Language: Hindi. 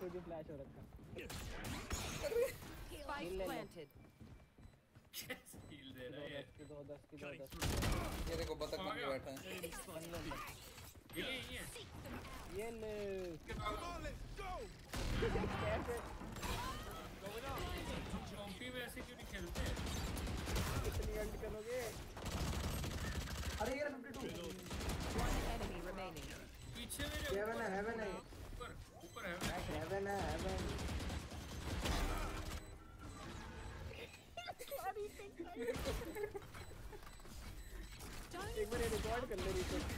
खुद ही फ्लैश हो रखा. कैसे दे रहा है। दो दस की दो दस ये देखो बतख बन के बैठा है। ये ये ये ये ले। चौंपी में ऐसे क्यों नहीं खेलते? कितनी एंड करोगे? अरे यार 52 One enemy remaining. पीछे मेरे हेवन है हेवन है। एक बार ये रिकॉर्ड कर ले रिकॉर्ड